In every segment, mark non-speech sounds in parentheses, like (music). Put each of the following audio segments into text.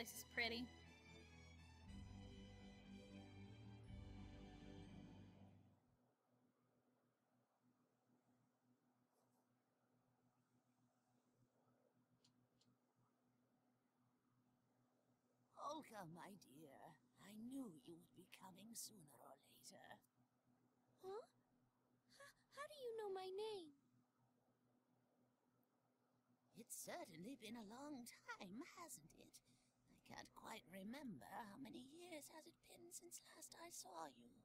place is pretty. Polka, my dear, I knew you would be coming sooner or later. Huh? H how do you know my name? It's certainly been a long time, hasn't it? I can't quite remember how many years has it been since last I saw you.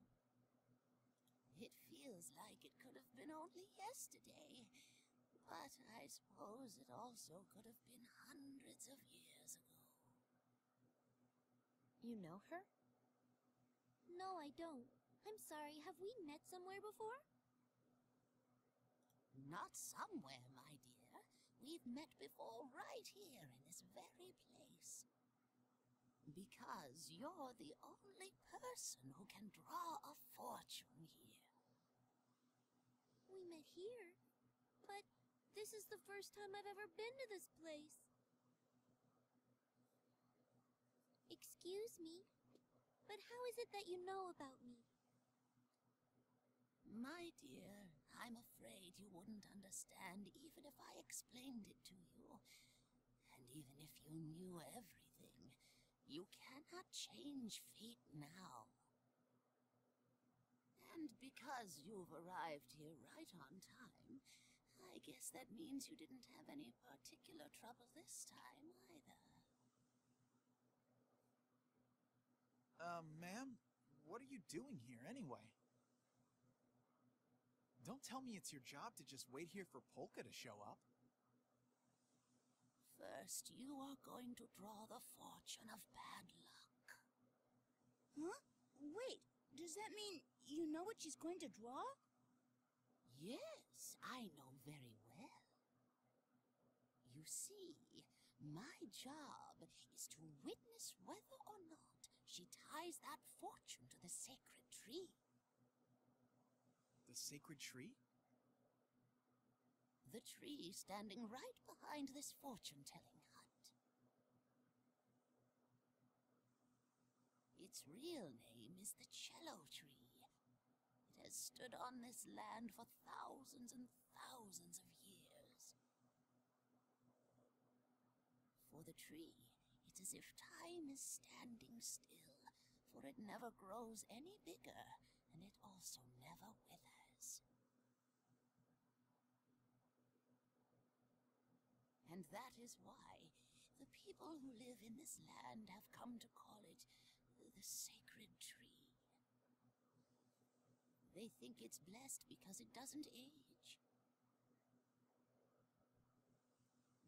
It feels like it could have been only yesterday, but I suppose it also could have been hundreds of years ago. You know her? No, I don't. I'm sorry, have we met somewhere before? Not somewhere, my dear. We've met before right here in this very place. Because you're the only person who can draw a fortune here. We met here? But this is the first time I've ever been to this place. Excuse me, but how is it that you know about me? My dear, I'm afraid you wouldn't understand even if I explained it to you. And even if you knew everything, you cannot change fate now. And because you've arrived here right on time, I guess that means you didn't have any particular trouble this time either. Um, ma'am, what are you doing here anyway? Don't tell me it's your job to just wait here for Polka to show up. First, you are going to draw the fortune of bad luck. Huh? Wait, does that mean you know what she's going to draw? Yes, I know very well. You see, my job is to witness whether or not she ties that fortune to the sacred tree. The sacred tree? The tree standing right behind this fortune-telling hut. Its real name is the cello tree. It has stood on this land for thousands and thousands of years. For the tree, it's as if time is standing still, for it never grows any bigger, and it also never withers. And that is why the people who live in this land have come to call it the sacred tree. They think it's blessed because it doesn't age.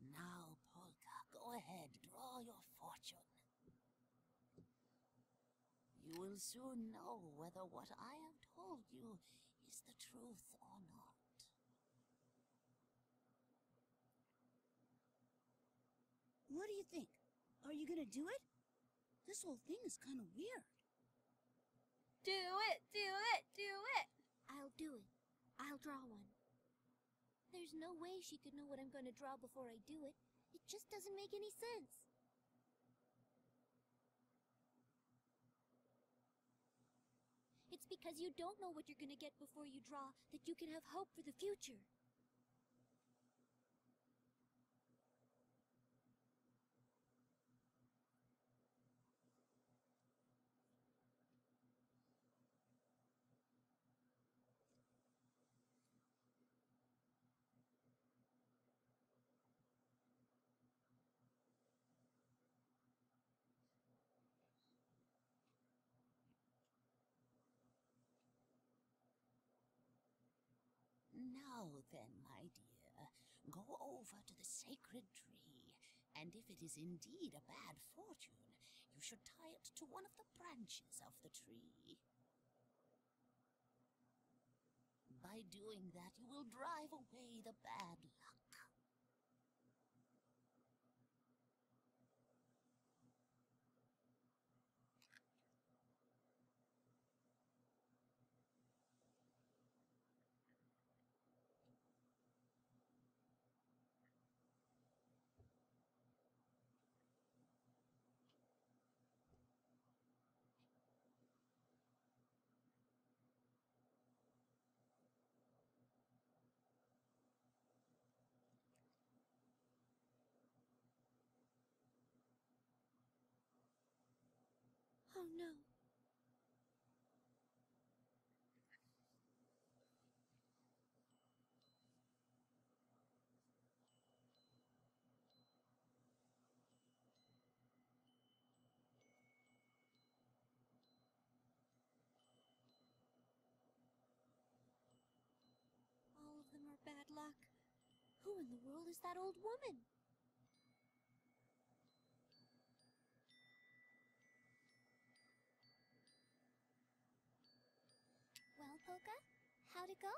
Now, Polka, go ahead, draw your fortune. You will soon know whether what I have told you is the truth or not. What do you think? Are you gonna do it? This whole thing is kind of weird. Do it! Do it! Do it! I'll do it. I'll draw one. There's no way she could know what I'm going to draw before I do it. It just doesn't make any sense. It's because you don't know what you're going to get before you draw that you can have hope for the future. Now then, my dear, go over to the sacred tree, and if it is indeed a bad fortune, you should tie it to one of the branches of the tree. By doing that, you will drive away the bad No. All of them are bad luck. Who in the world is that old woman? Well, Polka, how'd it go?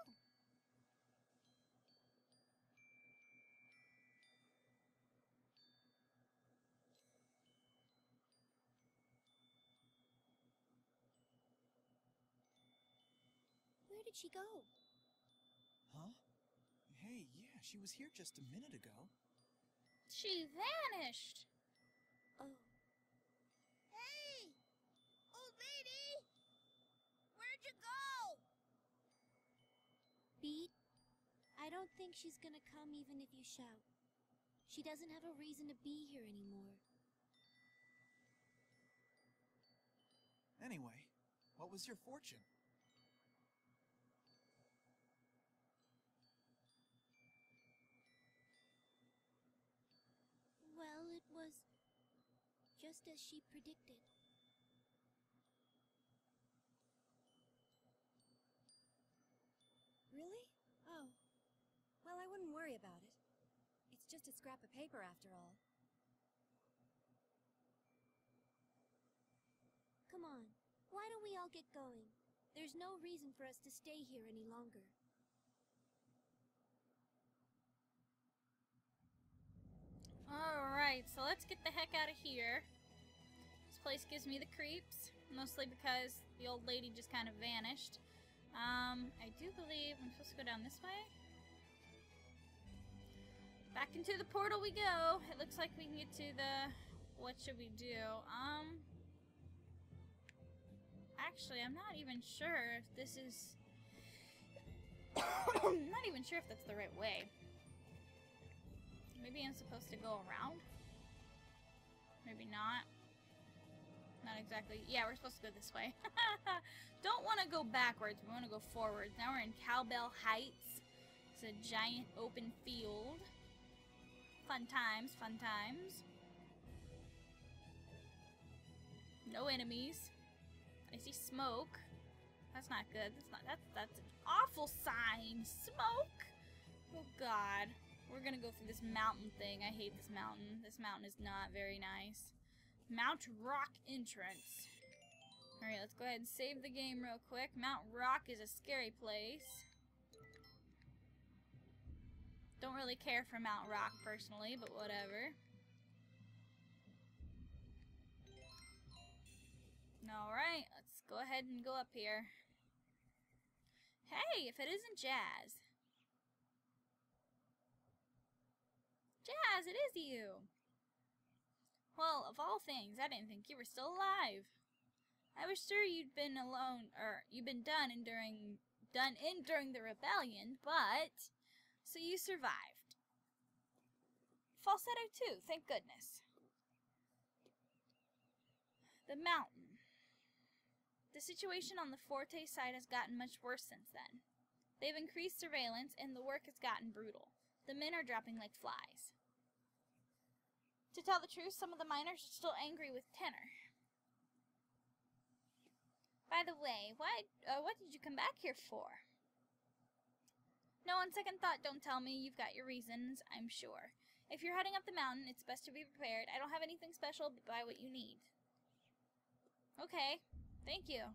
Where did she go? Huh? Hey, yeah, she was here just a minute ago. She vanished. Oh, Hey! Old lady! Where'd you go? Beat, I don't think she's gonna come even if you shout. She doesn't have a reason to be here anymore. Anyway, what was your fortune? Well, it was just as she predicted. Really? Oh. Well, I wouldn't worry about it. It's just a scrap of paper after all. Come on, why don't we all get going? There's no reason for us to stay here any longer. Alright, so let's get the heck out of here. This place gives me the creeps, mostly because the old lady just kind of vanished. Um, I do believe I'm supposed to go down this way. Back into the portal we go. It looks like we can get to the... What should we do? Um... Actually, I'm not even sure if this is... I'm (coughs) not even sure if that's the right way. Maybe I'm supposed to go around? Maybe not. Not exactly. Yeah, we're supposed to go this way. (laughs) Don't want to go backwards. We want to go forwards. Now we're in Cowbell Heights. It's a giant open field. Fun times, fun times. No enemies. I see smoke. That's not good. That's not. That's that's an awful sign. Smoke. Oh God. We're gonna go through this mountain thing. I hate this mountain. This mountain is not very nice. Mount Rock entrance. Alright, let's go ahead and save the game real quick. Mount Rock is a scary place. Don't really care for Mount Rock personally, but whatever. Alright, let's go ahead and go up here. Hey, if it isn't Jazz. Jazz, it is you! Well, of all things, I didn't think you were still alive. I was sure you'd been alone, or you'd been done in during, done in during the rebellion, but so you survived. Falsetto too, thank goodness. The mountain. The situation on the Forte side has gotten much worse since then. They've increased surveillance, and the work has gotten brutal. The men are dropping like flies. To tell the truth, some of the miners are still angry with Tenor. By the way, why, uh, what did you come back here for? No, on second thought, don't tell me. You've got your reasons, I'm sure. If you're heading up the mountain, it's best to be prepared. I don't have anything special, but buy what you need. Okay, thank you.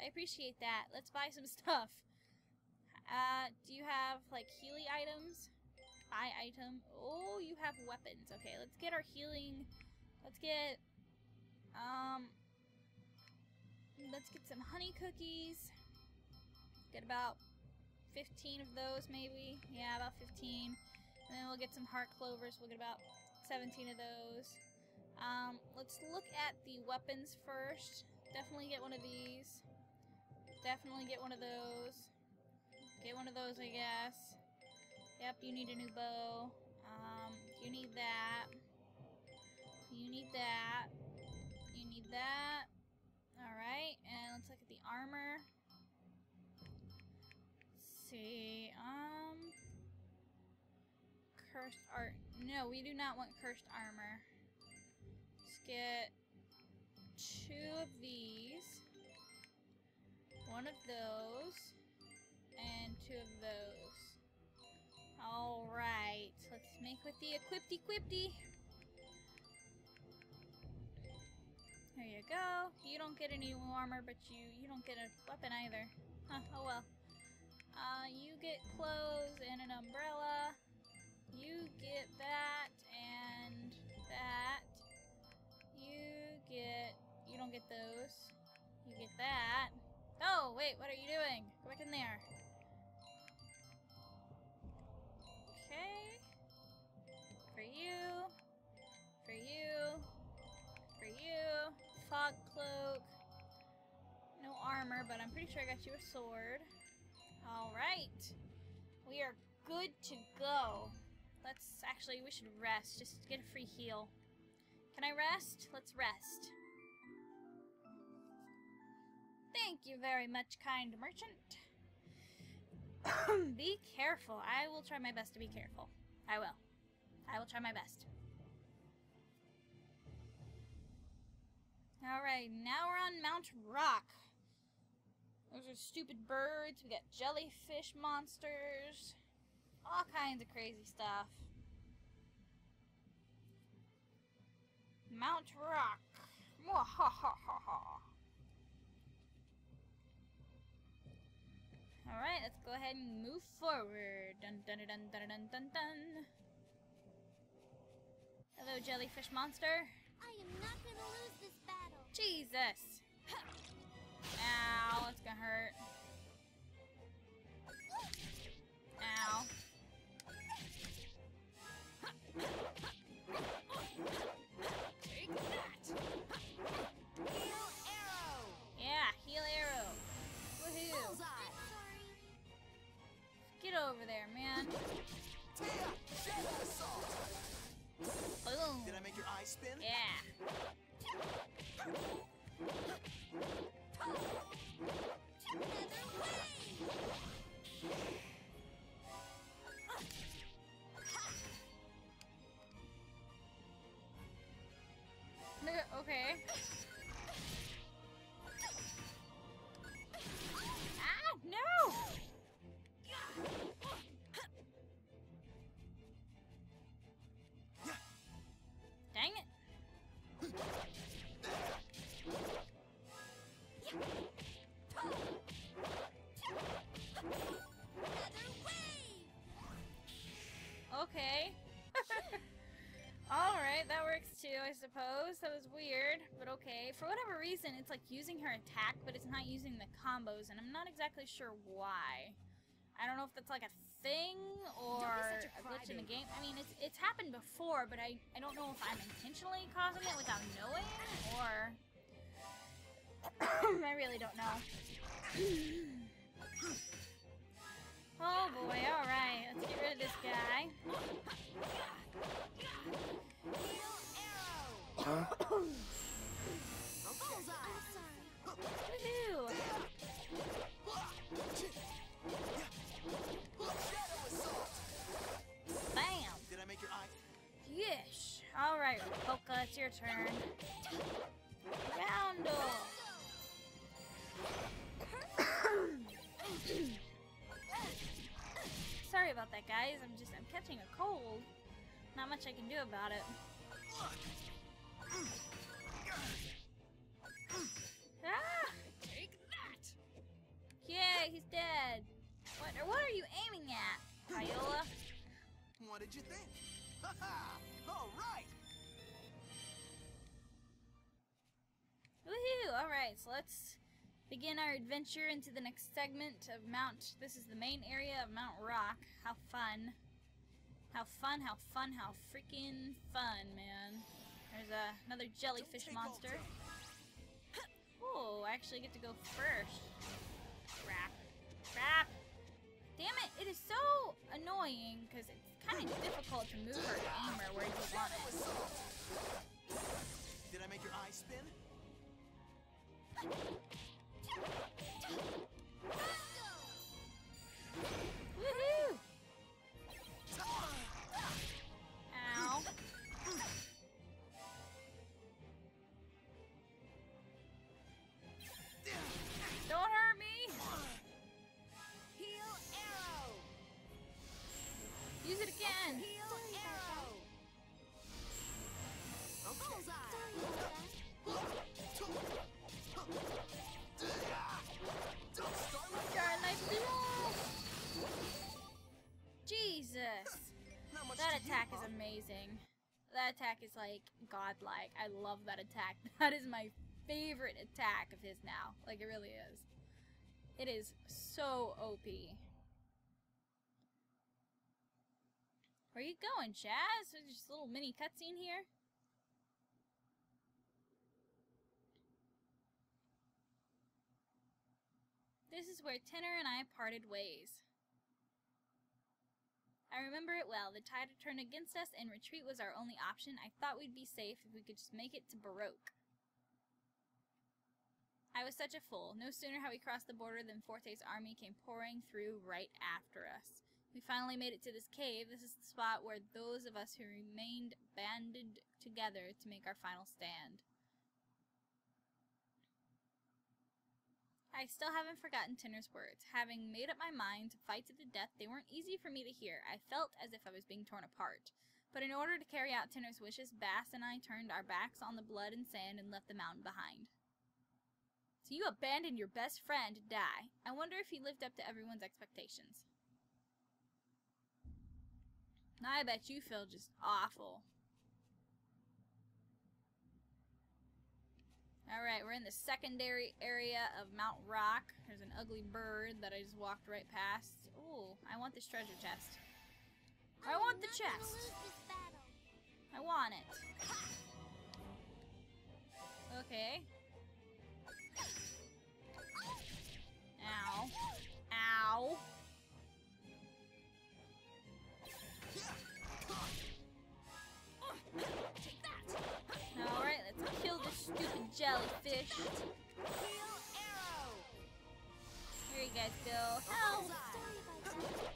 I appreciate that. Let's buy some (laughs) stuff. Uh, do you have, like, healing items? Buy item. Oh, you have weapons. Okay, let's get our healing. Let's get, um, let's get some honey cookies. Get about 15 of those, maybe. Yeah, about 15. And then we'll get some heart clovers. We'll get about 17 of those. Um, let's look at the weapons first. Definitely get one of these. Definitely get one of those. Get one of those, I guess. Yep, you need a new bow. Um, you need that. You need that. You need that. Alright, and let's look at the armor. See, um... Cursed art. No, we do not want cursed armor. Let's get two of these. One of those. And two of those. Alright, let's make with the equippy quipty. There you go. You don't get any armor, but you you don't get a weapon either. Huh, oh well. Uh, you get clothes and an umbrella. You get that and that. You get... You don't get those. You get that. Oh, wait, what are you doing? Go back in there. Okay. For you. For you. For you. Fog cloak. No armor, but I'm pretty sure I got you a sword. Alright. We are good to go. Let's actually, we should rest. Just get a free heal. Can I rest? Let's rest. Thank you very much, kind merchant. (coughs) be careful. I will try my best to be careful. I will. I will try my best. Alright, now we're on Mount Rock. Those are stupid birds. We got jellyfish monsters. All kinds of crazy stuff. Mount Rock. Alright, let's go ahead and move forward. Dun dun dun dun dun dun dun. Hello, jellyfish monster. I am not gonna lose this battle. Jesus. Ow, that's gonna hurt. Ow. I suppose. That was weird, but okay. For whatever reason, it's like using her attack, but it's not using the combos, and I'm not exactly sure why. I don't know if that's like a thing or a a glitch in the game. I mean, it's it's happened before, but I, I don't know if I'm intentionally causing it without knowing, or... (coughs) I really don't know. (coughs) Oh boy, alright. Let's get rid of this guy. Woohoo! Bam! Did I make your eye? Yes! Alright, Polka, it's your turn. Roundel! Sorry about that, guys. I'm just, I'm catching a cold. Not much I can do about it. Ah! Alright, so let's begin our adventure into the next segment of Mount. This is the main area of Mount Rock. How fun. How fun, how fun, how freaking fun, man. There's another jellyfish monster. (coughs) Oh, I actually get to go first. Crap. Crap. Damn it, it is so annoying because it's kind of (coughs) difficult to move her aimer where you want it. Did I make your eyes spin? you is like godlike. I love that attack. (laughs) That is my favorite attack of his now. Like it really is. It is so OP. Where are you going, Jazz? There's just a little mini cutscene here. This is where Tenor and I parted ways. I remember it well. The tide had turned against us, and retreat was our only option. I thought we'd be safe if we could just make it to Baroque. I was such a fool. No sooner had we crossed the border than Forte's army came pouring through right after us. We finally made it to this cave. This is the spot where those of us who remained banded together to make our final stand. I still haven't forgotten Tenor's words. Having made up my mind to fight to the death, they weren't easy for me to hear. I felt as if I was being torn apart. But in order to carry out Tenor's wishes, Bass and I turned our backs on the blood and sand and left the mountain behind. So you abandoned your best friend to die. I wonder if he lived up to everyone's expectations. I bet you feel just awful. Alright, we're in the secondary area of Mount Rock. There's an ugly bird that I just walked right past. Ooh, I want this treasure chest. I want the chest. I want it. Okay. Ow. Ow. Jellyfish. Here you guys go. Help!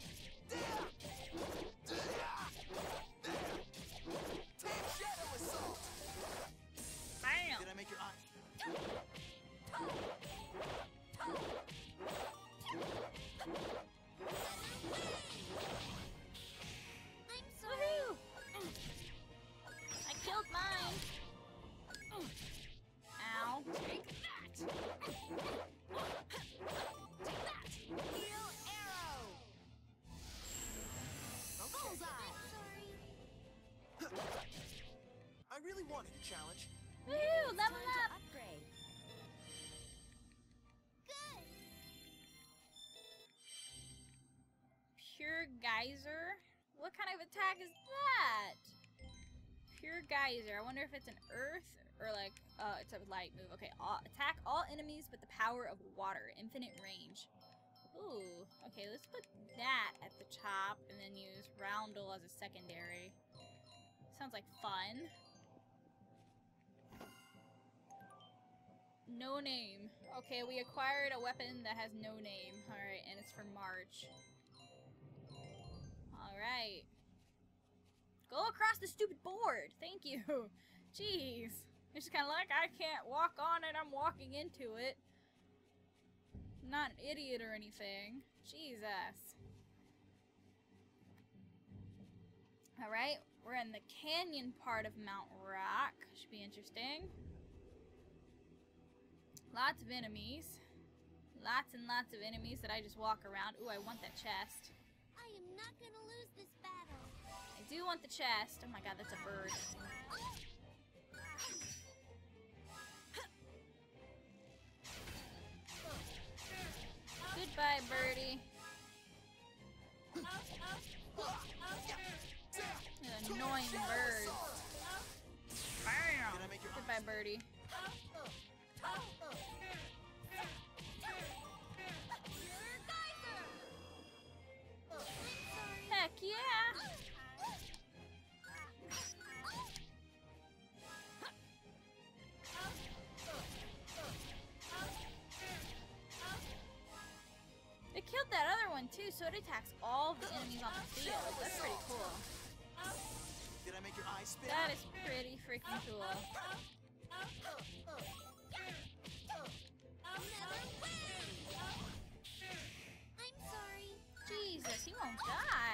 Wanted challenge. Woohoo! Level up! upgrade. Good. Pure geyser? What kind of attack is that? Pure geyser. I wonder if it's an earth or like uh it's a light move. Okay, all, attack all enemies with the power of water, infinite range. Ooh, okay, let's put that at the top and then use Roundel as a secondary. Sounds like fun. No name. Okay, we acquired a weapon that has no name. Alright, and it's for March. Alright. Go across the stupid board! Thank you! (laughs) Jeez. It's kind of like I can't walk on it, I'm walking into it. Not an idiot or anything. Jesus. Alright, we're in the canyon part of Mount Rock. Should be interesting. Lots of enemies. Lots and lots of enemies that I just walk around. Ooh, I want that chest. I am not gonna lose this battle. I do want the chest. Oh my god, that's a bird. Goodbye, birdie. You annoying bird. Bam! Did I make your eye? Goodbye, birdie. One too, so it attacks all the enemies on the field. That's pretty cool. Did I make your eye spin? That is pretty freaking cool. I'm sorry. Jesus, he won't die.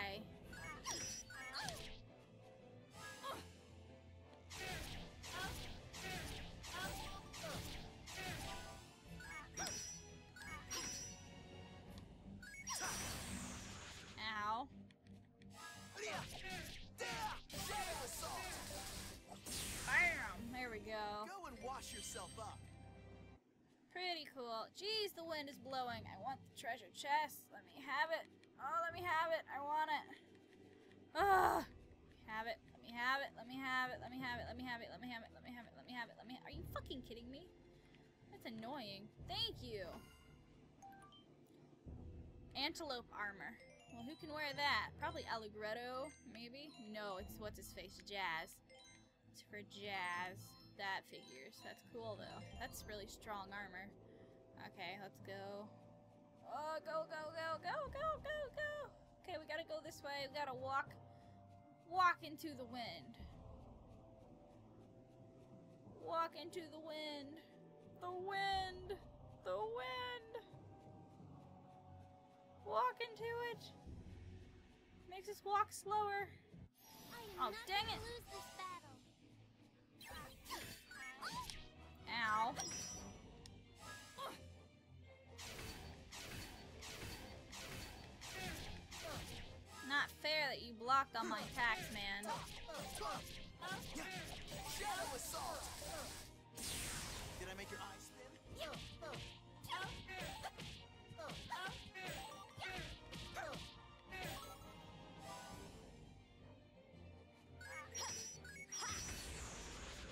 Jeez, the wind is blowing. I want the treasure chest. Let me have it. Oh, let me have it. I want it. Ugh. Have it. Let me have it. Let me have it. Let me have it. Let me have it. Let me have it. Let me have it. Let me have it. Let me. Are you fucking kidding me? That's annoying. Thank you. Antelope armor. Well, who can wear that? Probably Allegretto, maybe? No, it's what's his face? Jazz. It's for Jazz. That figures. That's cool though. That's really strong armor. Okay, let's go. Oh, go, go, go, go, go, go, go. Okay, we gotta go this way. We gotta walk, walk into the wind. Walk into the wind. The wind. The wind. Walk into it. Makes us walk slower. Oh, dang it. lose this battle. Ow. Blocked all my attacks, man. Shadow assault. Did I make your eyes thin?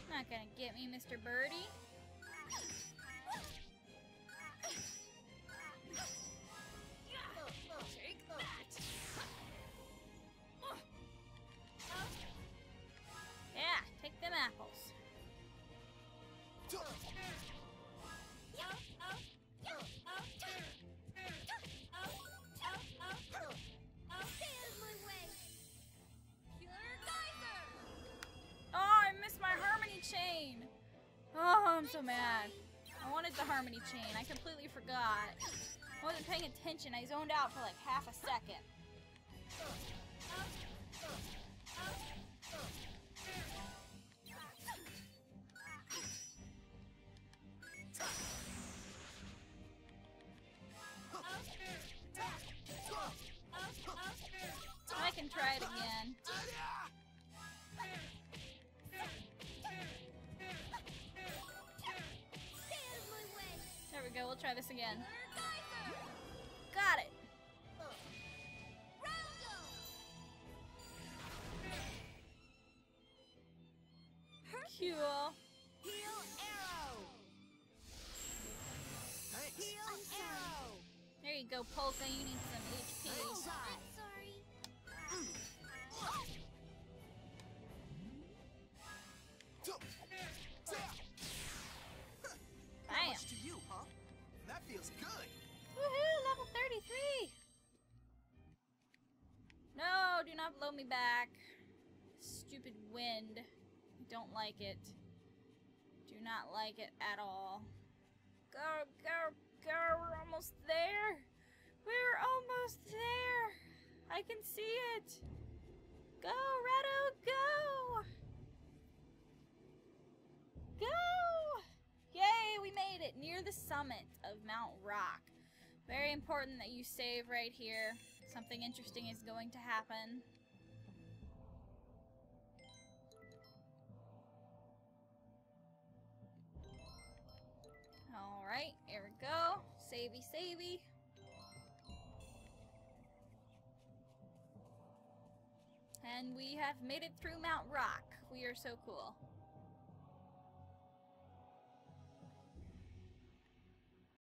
Not gonna get me, Mr. Birdie. So mad. I wanted the harmony chain. I completely forgot. I wasn't paying attention. I zoned out for like half a second. Try this again. Me back. Stupid wind. Don't like it. Do not like it at all. Go, go, go! We're almost there! We're almost there! I can see it! Go, Redo, go! Go! Yay, we made it near the summit of Mount Rock. Very important that you save right here. Something interesting is going to happen. Alright, here we go. Savey, savey. And we have made it through Mount Rock. We are so cool.